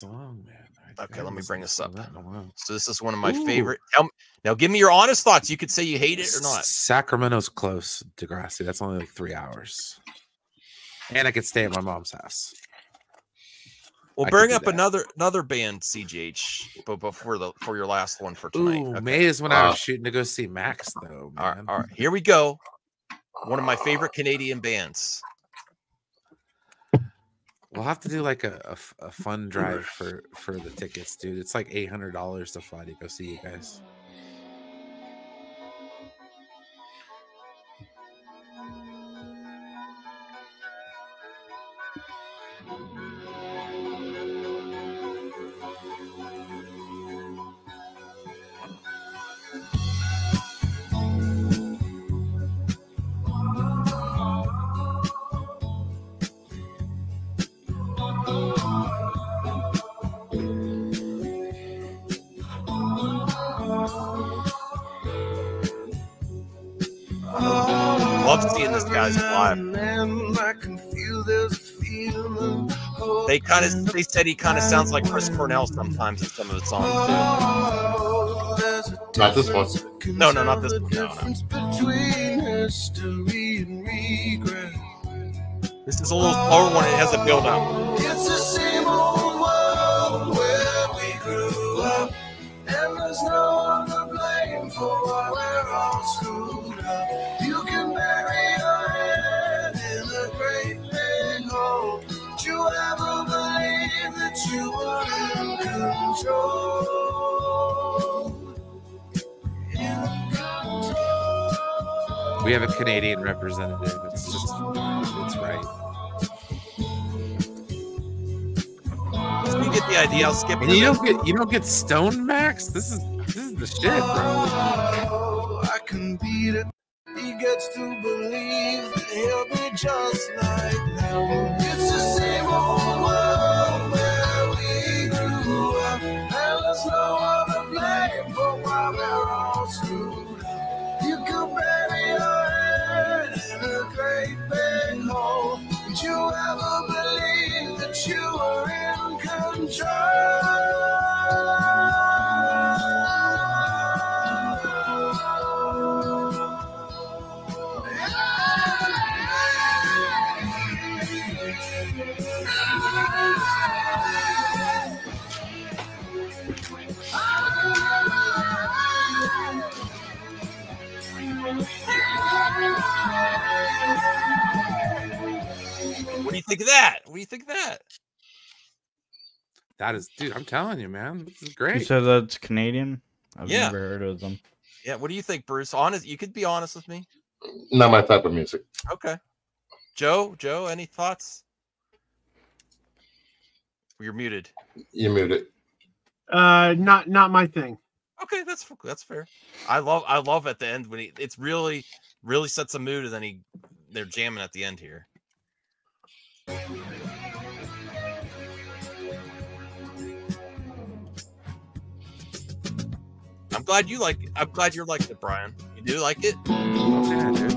song, man. I Okay, let me bring this up. of that in a while. So this is one of my Ooh. favorite. Now, give me your honest thoughts. You could say you hate it or not. Sacramento's close, to Degrassi. That's only like three hours. And I could stay at my mom's house. Well, I bring up that. another another band, CGH, but before the for your last one for tonight. Ooh, Okay. May is when I Uh, was shooting to go see Max, though. All right, all right, here we go. One of my favorite Canadian bands. We'll have to do like a a fun drive for for the tickets, dude. It's like eight hundred dollars to fly to go see you guys. Love seeing this guy's live. They kind of they said he kind of sounds like Chris Cornell sometimes in some of the songs Not this one. No, no, not this. one. No, no. This is a little slower one. It has a build up. It's the same old world where we grew up, and there's no one to blame for you were in control? In control. We have a Canadian representative. It's just it's right. You get the idea. I'll skip. And you don't get you don't get stoned, Max. This is this is the shit, bro. Oh, I can beat it. He gets to believe that he'll be just like them. What do you think of that? What do you think of that? That is, dude. I'm telling you, man. This is great. You said that's Canadian. I've Yeah. never heard of them. Yeah. What do you think, Bruce? Honest. You could be honest with me. Not my type of music. Okay. Joe. Joe. Any thoughts? You're muted. You muted. Uh, not not my thing. Okay, that's that's fair. I love I love at the end when he it's really really sets a mood and then he they're jamming at the end here. I'm glad you like I'm glad you're like it, Brian. You do like it? Yeah, dude.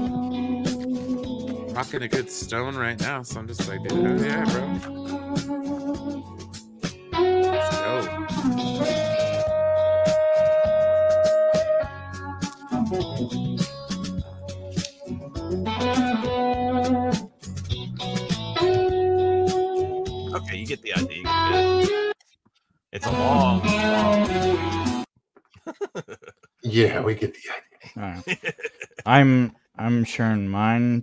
Rocking a good stone right now, so I'm just like, dude, hell yeah, bro. Get the idea. It. It's a long, long Yeah, we get the idea. All right. I'm I'm sharing mine